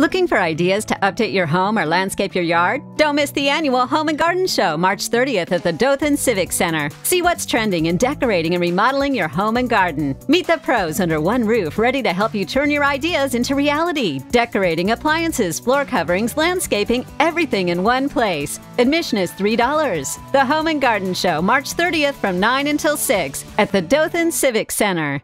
Looking for ideas to update your home or landscape your yard? Don't miss the annual Home and Garden Show, March 30th at the Dothan Civic Center. See what's trending in decorating and remodeling your home and garden. Meet the pros under one roof, ready to help you turn your ideas into reality. Decorating, appliances, floor coverings, landscaping, everything in one place. Admission is $3. The Home and Garden Show, March 30th from 9 until 6 at the Dothan Civic Center.